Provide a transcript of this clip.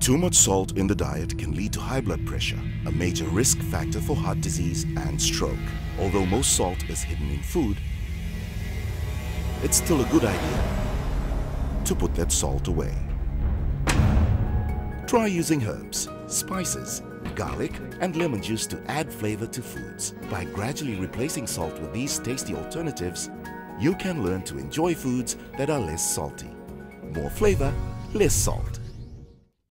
Too much salt in the diet can lead to high blood pressure, a major risk factor for heart disease and stroke. Although most salt is hidden in food, it's still a good idea to put that salt away. Try using herbs, spices, garlic and lemon juice to add flavor to foods. By gradually replacing salt with these tasty alternatives, you can learn to enjoy foods that are less salty. More flavor, less salt.